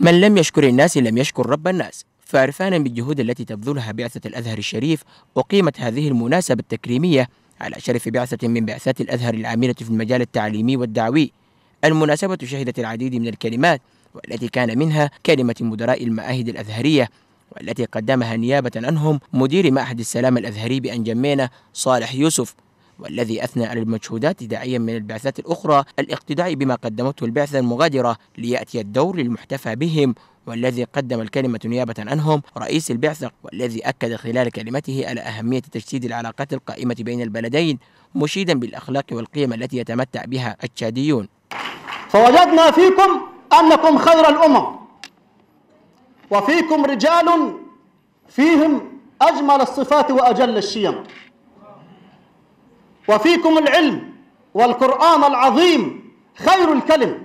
من لم يشكر الناس لم يشكر رب الناس. فعرفانا بالجهود التي تبذلها بعثة الأزهر الشريف أقيمت هذه المناسبة التكريمية على شرف بعثة من بعثات الأزهر العاملة في المجال التعليمي والدعوي. المناسبة شهدت العديد من الكلمات والتي كان منها كلمة مدراء المعاهد الأزهرية والتي قدمها نيابة عنهم مدير معهد السلام الأزهري بأن جمينا صالح يوسف. والذي أثنى على المجهودات داعيا من البعثات الأخرى الاقتداء بما قدمته البعثة المغادرة ليأتي الدور للمحتفى بهم والذي قدم الكلمة نيابة عنهم رئيس البعثة والذي أكد خلال كلمته على أهمية تجسيد العلاقات القائمة بين البلدين مشيدا بالأخلاق والقيم التي يتمتع بها التشاديون. فوجدنا فيكم أنكم خير الأمم وفيكم رجال فيهم أجمل الصفات وأجل الشيم. وفيكم العلم والقرآن العظيم خير الكلم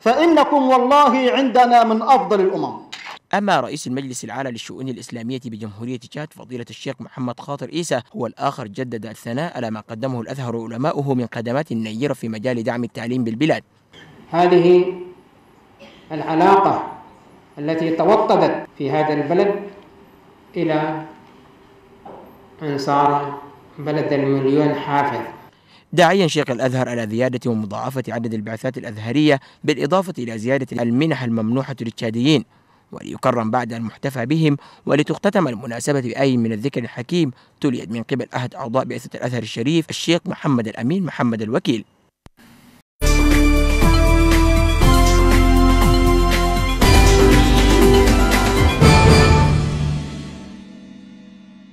فإنكم والله عندنا من أفضل الأمم. أما رئيس المجلس العالي للشؤون الإسلامية بجمهورية تشاد فضيلة الشيخ محمد خاطر إيسى هو الآخر جدد الثناء على ما قدمه الأزهر علماؤه من خدمات نيرة في مجال دعم التعليم بالبلاد. هذه العلاقة التي توطدت في هذا البلد إلى أن صار بلد المليون حافظ. داعيا شيخ الأزهر على زيادة ومضاعفة عدد البعثات الأزهرية بالإضافة إلى زيادة المنح الممنوحة للتشاديين وليكرم بعد المحتفى بهم ولتختتم المناسبة بآي من الذكر الحكيم تليت من قبل أحد أعضاء بعثة الأزهر الشريف الشيخ محمد الأمين محمد الوكيل.